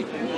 Yeah.